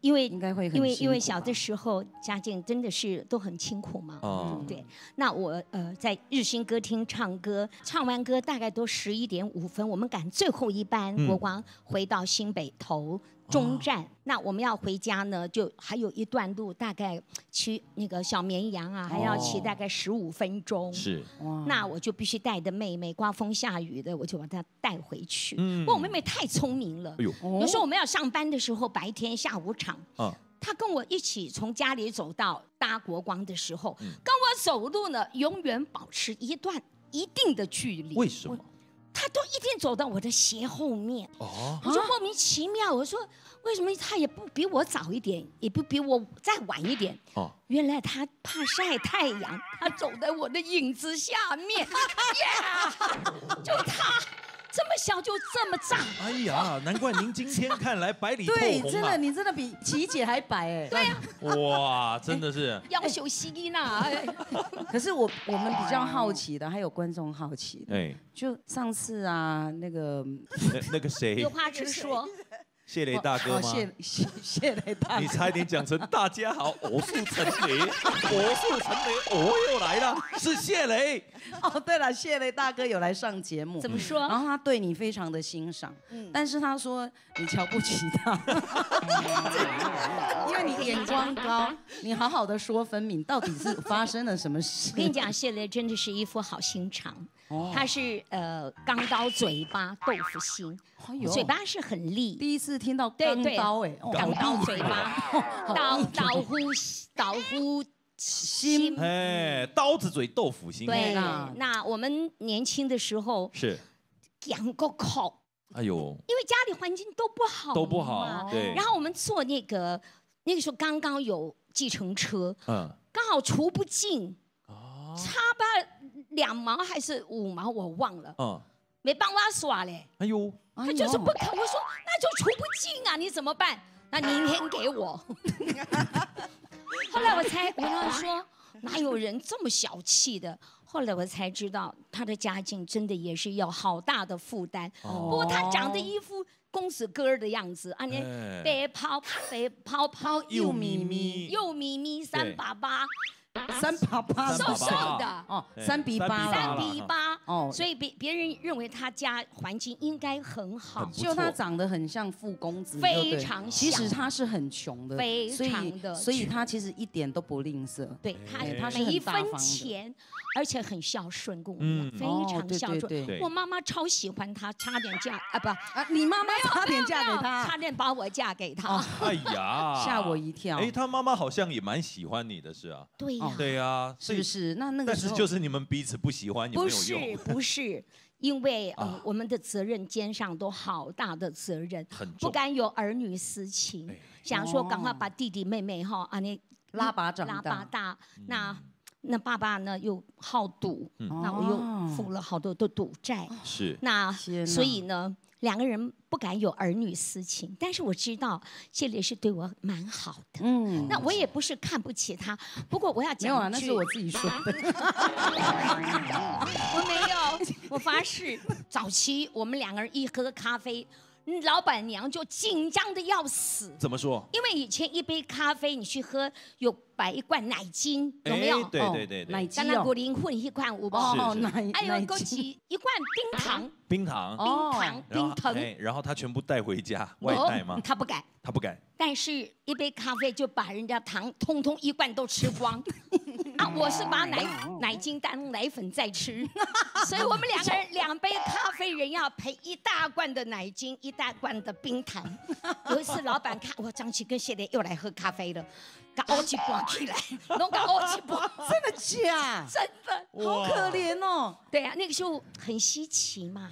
因为应该会很因为因为小的时候家境真的是都很清苦嘛。哦。对，那我呃在日新歌厅唱歌，唱完歌大概都十一点五分，我们赶最后一班嗯。国光回到新北头中站。那我们要回家呢，就还有一段路，大概骑那个小绵羊啊，还要骑哦大概十五分钟。是，哇那我就必须带着妹妹，刮风下雨的，我就把她带回去。嗯不过我妹妹太聪明了，哎呦，哦有时候我们要上班的时候，白天下午场，啊，她跟我一起从家里走到搭国光的时候，嗯跟我走路呢，永远保持一段一定的距离。为什么？她都一定走到我的鞋后面，哦，我就莫名其妙。我说为什么他也不比我早一点，也不比我再晚一点？哦，原来他怕晒太阳，他走在我的影子下面。呀，就她这么小就这么炸。哎呀，难怪您今天看来白里透对，红啊真的，！你真的比琪姐还白哎。对啊。哇，真的是，要求吸音呐，哎 可是我我们比较好奇的，还有观众好奇的，哎，就上次啊，那个那那个谁有，话直说。谢雷大哥哦吗？谢谢谢雷大哥你，差一点讲成大家好，我是陈雷，我是陈雷，我又来了，是谢雷。哦，对了，谢雷大哥有来上节目，怎么说？然后他对你非常的欣赏，但是他说你瞧不起他，因为你眼光高，你好好的说分明，到底是发生了什么事？我跟你讲，谢雷真的是一副好心肠。哦。他是呃钢刀嘴巴豆腐心，哎呦。嘴巴是很利，第一次听到钢刀哎，哦。钢刀嘴巴，刀刀呼刀呼心。哎，刀子嘴豆腐心。对啦，那我们年轻的时候是，养个口，哎呦，因为家里环境都不好，都不好，。对，然后我们坐那个那个时候刚刚有计程车，嗯，刚好除不进，哦，差吧两毛还是五毛，我忘了，嗯，没帮我耍嘞。哎呦，他他就是不肯，我说那就除不尽啊，你怎么办？那明天给我。后来我才原来说哪有人这么小气的？后来我才知道他的家境真的也是有好大的负担。不过他长得一副公子哥儿的样子，啊，你哎白泡白泡泡又咪咪又咪咪三八八，三八八瘦瘦的。哦，三比八三比八哦所以别别人认为他家环境应该很好就他长得很像富公子，非常其实他是很穷的，非常的所以他其实一点都不吝啬。对他哎他是每一分钱，而且很孝顺，跟我非哦常孝顺。我妈妈超喜欢他，差点嫁啊不，啊，你妈妈差点嫁给他差，点把我嫁给他。哎呀，吓我一跳。哎，他妈妈好像也蛮喜欢你的，是啊，对呀哦，对呀，所以是不是？那那个但是时候就是你们彼此不喜欢，有不是用，不是，因为呃啊。我们的责任肩上都好大的责任，不重。敢有儿女私情哎，想说赶快哦把弟弟妹妹哈啊你拉拔长拉大拔大，那那爸爸呢又好赌，嗯。那我又付了好多的赌债。是，那天所以呢，两个人不敢有儿女私情，但是我知道谢磊是对我蛮好的。嗯，那我也不是看不起他，不过我要没有啊，讲一句，那是我自己说的。我没有，我发誓，早期我们两个人一喝咖啡，嗯老板娘就紧张的要死，怎么说？因为以前一杯咖啡你去喝有摆一罐奶精，有没有？哎？对哦对对。对，奶精刚刚哦古灵混一罐五包，哦，是。奶还有枸杞一罐冰糖，冰糖，哦。冰糖冰糖，哎，然后他全部带回家外带吗？哦？他不敢。他不敢，但是，一杯咖啡就把人家糖通通一罐都吃光。啊！我是把奶奶精当奶粉在吃，所以我们两个人两杯咖啡，人要赔一大罐的奶精，一大罐的冰糖。有一次，老板看我张琪跟谢莲又来喝咖啡了，搞欧气挂起来，弄搞欧气挂，真的假？真的好可怜哦。对啊，那个时候很稀奇嘛。